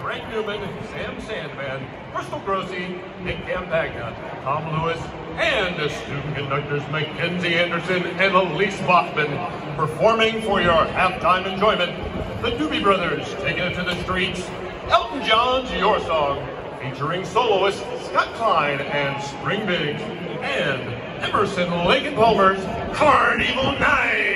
Frank Newman, Sam Sandman, Crystal Grossi, Nick Campagna, Tom Lewis, and the student conductors Mackenzie Anderson and Elise Bachman performing for your halftime enjoyment. The Doobie Brothers taking it to the streets. Elton John's Your Song featuring soloists Scott Klein and Spring Biggs and Emerson Lake and Palmer's Karn Evil 9.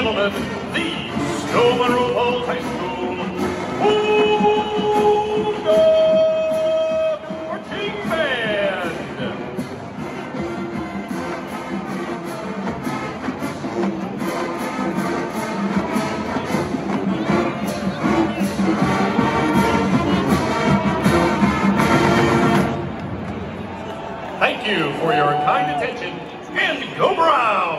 Gentlemen, the Stow-Munroe Falls High School Bulldog Marching Band. Thank you for your kind attention and go Browns!